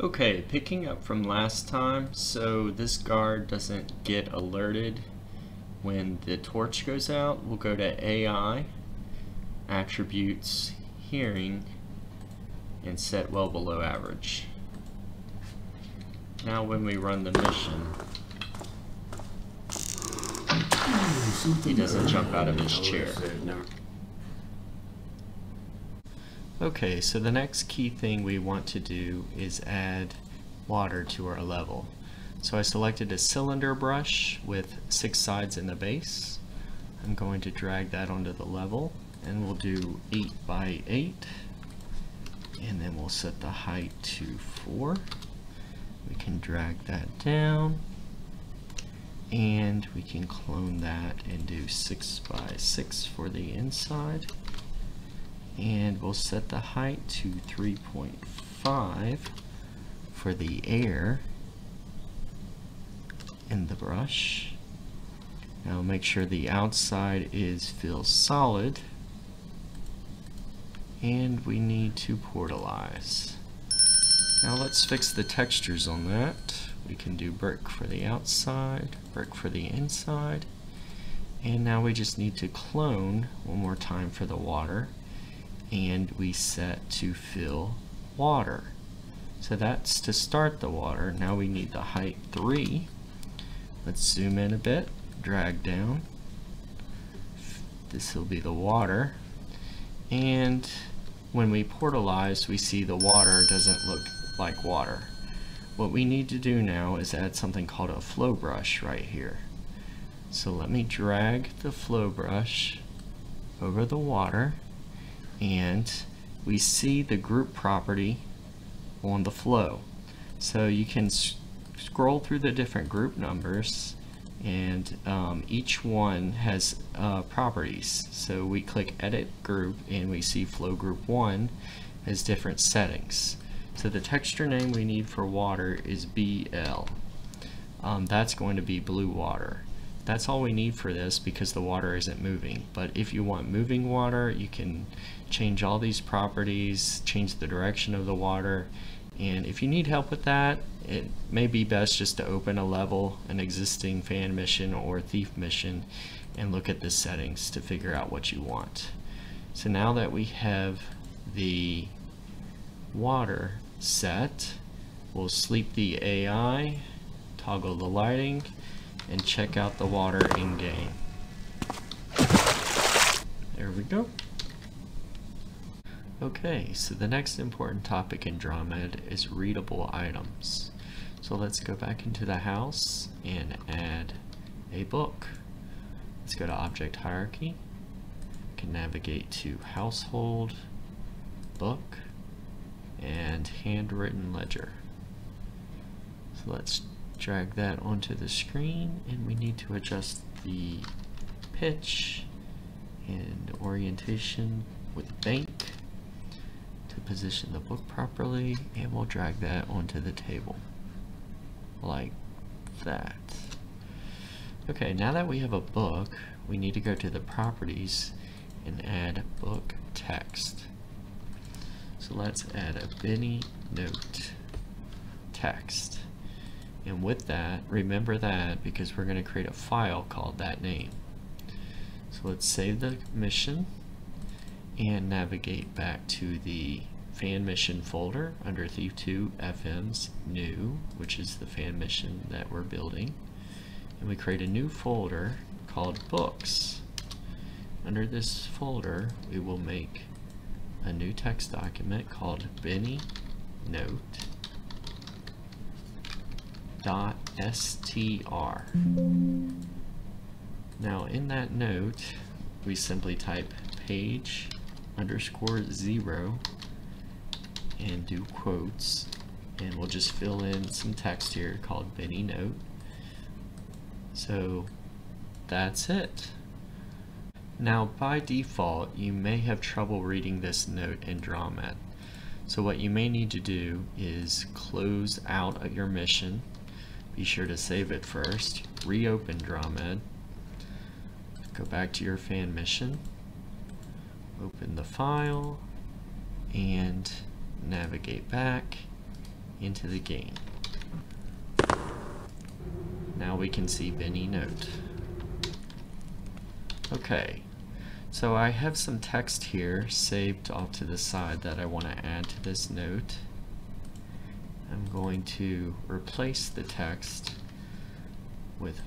Okay, picking up from last time, so this guard doesn't get alerted when the torch goes out. We'll go to AI, Attributes, Hearing, and set well below average. Now when we run the mission, he doesn't jump out of his chair. Okay, so the next key thing we want to do is add water to our level. So I selected a cylinder brush with six sides in the base. I'm going to drag that onto the level and we'll do 8 by 8 and then we'll set the height to 4. We can drag that down and we can clone that and do 6 by 6 for the inside and we'll set the height to 3.5 for the air in the brush. Now make sure the outside is fill solid and we need to portalize. Now let's fix the textures on that. We can do brick for the outside, brick for the inside, and now we just need to clone one more time for the water and we set to fill water. So that's to start the water. Now we need the height 3. Let's zoom in a bit, drag down. This will be the water. And when we portalize, we see the water doesn't look like water. What we need to do now is add something called a flow brush right here. So let me drag the flow brush over the water and we see the group property on the flow. So you can scroll through the different group numbers and um, each one has uh, properties. So we click edit group and we see flow group 1 has different settings. So the texture name we need for water is BL. Um, that's going to be blue water. That's all we need for this because the water isn't moving. But if you want moving water, you can change all these properties, change the direction of the water. And if you need help with that, it may be best just to open a level, an existing fan mission or thief mission, and look at the settings to figure out what you want. So now that we have the water set, we'll sleep the AI, toggle the lighting, and check out the water in game. There we go. Okay, so the next important topic in DromEd is readable items. So let's go back into the house and add a book. Let's go to Object Hierarchy. can navigate to Household, Book, and Handwritten Ledger. So let's drag that onto the screen and we need to adjust the pitch and orientation with bank to position the book properly and we'll drag that onto the table like that. Okay, now that we have a book, we need to go to the properties and add book text. So let's add a Benny note text. And with that, remember that because we're going to create a file called that name. So let's save the mission and navigate back to the fan mission folder under Thief 2 FM's new, which is the fan mission that we're building. And we create a new folder called books. Under this folder, we will make a new text document called Benny Note str. Now in that note, we simply type page underscore zero and do quotes and we'll just fill in some text here called Benny note. So that's it. Now by default you may have trouble reading this note in DromEd. So what you may need to do is close out of your mission be sure to save it first. Reopen DromEd. Go back to your fan mission. Open the file and navigate back into the game. Now we can see Benny note. Okay, so I have some text here saved off to the side that I want to add to this note. I'm going to replace the text with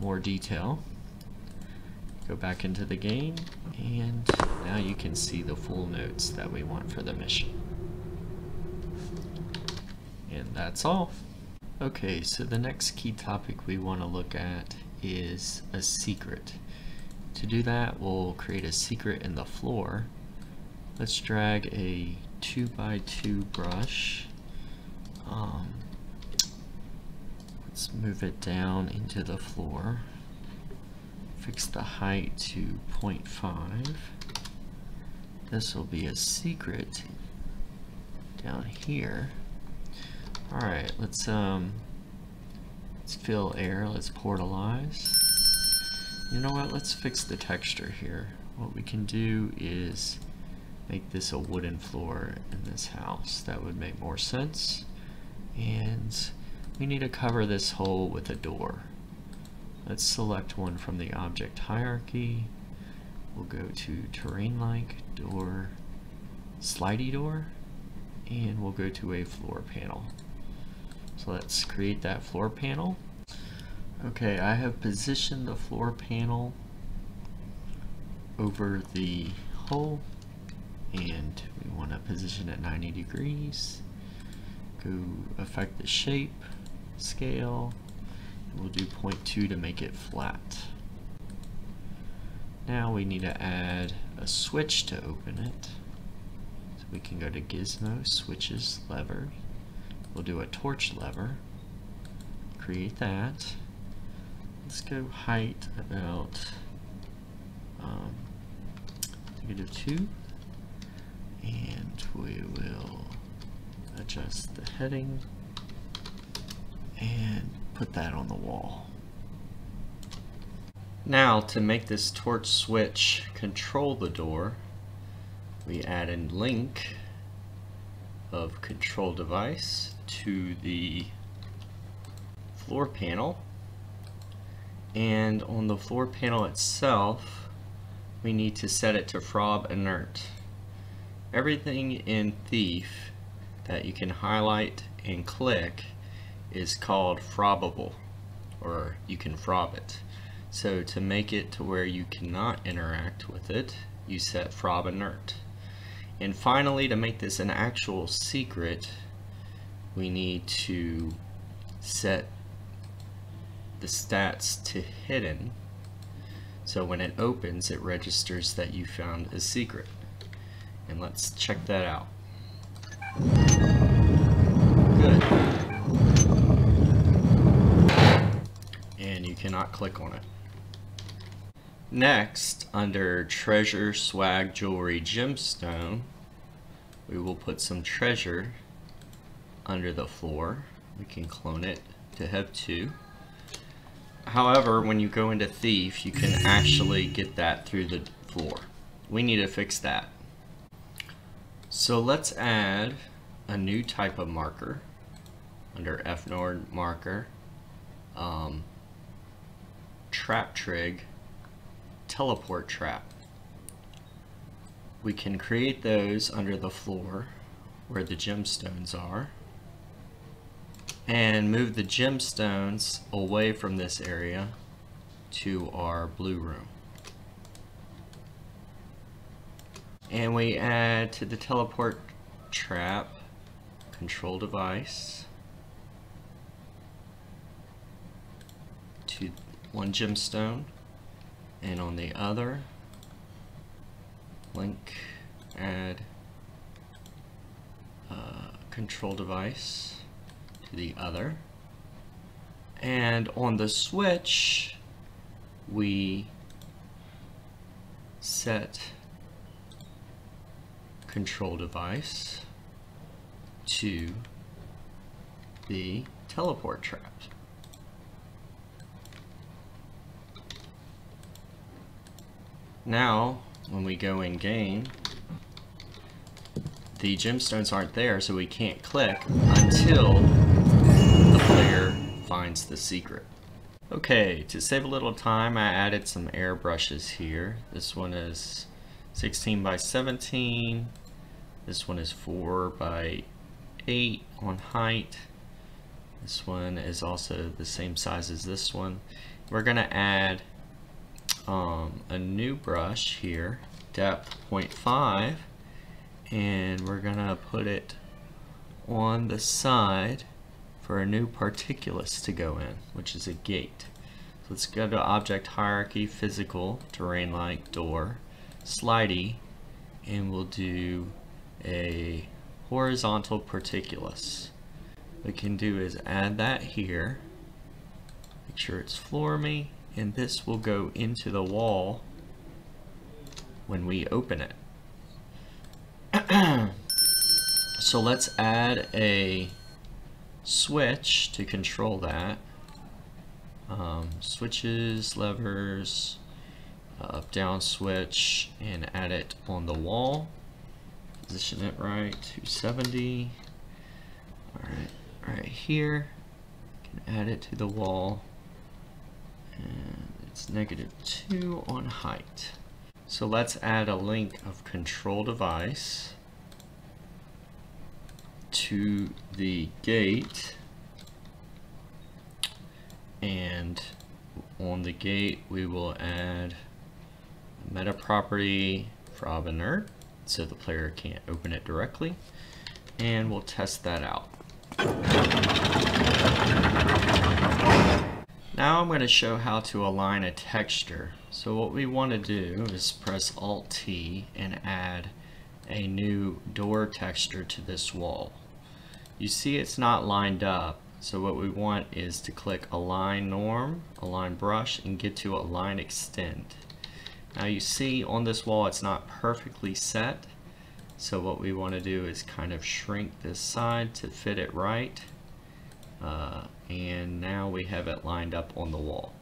more detail. Go back into the game, and now you can see the full notes that we want for the mission. And that's all. Okay, so the next key topic we want to look at is a secret. To do that, we'll create a secret in the floor. Let's drag a 2 by 2 brush. Um, let's move it down into the floor. Fix the height to 0.5. This will be a secret down here. Alright, let's um let's fill air, let's portalize. You know what, let's fix the texture here. What we can do is make this a wooden floor in this house. That would make more sense. And we need to cover this hole with a door. Let's select one from the object hierarchy. We'll go to terrain like, door, slidey door, and we'll go to a floor panel. So let's create that floor panel. Okay, I have positioned the floor panel over the hole and we want to position it 90 degrees. Go affect the shape, scale, we'll do 0.2 to make it flat. Now we need to add a switch to open it. So we can go to Gizmo, Switches, Lever, We'll do a torch lever. Create that. Let's go height about um, negative 2. And we will adjust the heading and put that on the wall. Now to make this torch switch control the door, we add a link of control device to the floor panel and on the floor panel itself we need to set it to frob inert everything in thief that you can highlight and click is called frobbable or you can frob it. So to make it to where you cannot interact with it you set frob inert. And finally to make this an actual secret we need to set the stats to hidden. So when it opens it registers that you found a secret and let's check that out good and you cannot click on it next under treasure swag jewelry gemstone we will put some treasure under the floor. We can clone it to have two. However, when you go into Thief, you can actually get that through the floor. We need to fix that. So let's add a new type of marker under FNORD marker, um, trap trig, teleport trap. We can create those under the floor where the gemstones are and move the gemstones away from this area to our blue room. And we add to the teleport trap control device to one gemstone and on the other link add uh, control device to the other. And on the switch, we set control device to the teleport trap. Now, when we go in game, the gemstones aren't there, so we can't click until the player finds the secret. Okay, to save a little time, I added some airbrushes here. This one is 16 by 17. This one is 4 by 8 on height. This one is also the same size as this one. We're going to add um, a new brush here, depth 0.5, and we're going to put it on the side for a new portcullis to go in, which is a gate. So let's go to Object Hierarchy, Physical, Terrain Like, Door, slidey and we'll do a horizontal portcullis. What we can do is add that here, make sure it's floor me, and this will go into the wall when we open it. so let's add a switch to control that. Um, switches, levers, up down switch and add it on the wall position it right 270 all right right here. Can add it to the wall. And it's negative 2 on height. So let's add a link of control device to the gate. And on the gate we will add meta property frob inert so the player can't open it directly and we'll test that out. Now I'm going to show how to align a texture. So what we want to do is press Alt T and add a new door texture to this wall. You see it's not lined up so what we want is to click Align Norm, Align Brush and get to Align Extend. Now you see on this wall it's not perfectly set. So what we want to do is kind of shrink this side to fit it right. Uh, and now we have it lined up on the wall.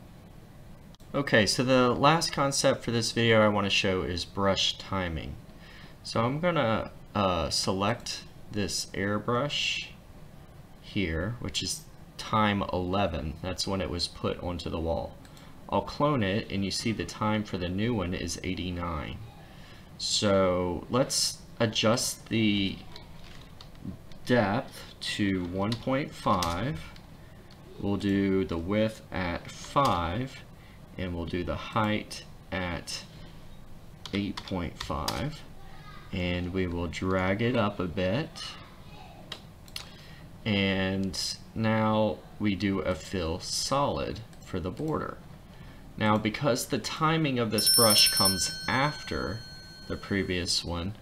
Okay, so the last concept for this video I want to show is brush timing. So I'm going to uh, select this airbrush here, which is time 11. That's when it was put onto the wall. I'll clone it and you see the time for the new one is 89. So let's adjust the depth to 1.5. We'll do the width at 5 and we'll do the height at 8.5 and we will drag it up a bit and now we do a fill solid for the border. Now because the timing of this brush comes after the previous one,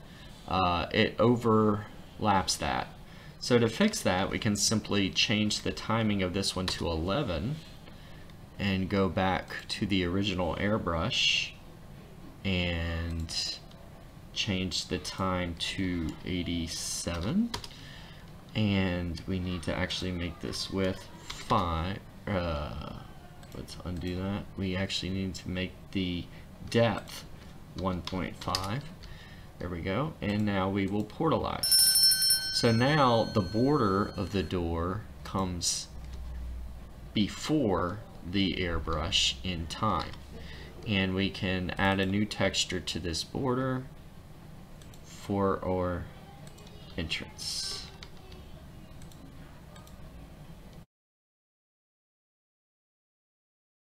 uh, it overlaps that. So to fix that, we can simply change the timing of this one to 11 and go back to the original airbrush and change the time to 87 and we need to actually make this width 5 uh, let's undo that. We actually need to make the depth 1.5. There we go. And now we will portalize. So now the border of the door comes before the airbrush in time. And we can add a new texture to this border for our entrance.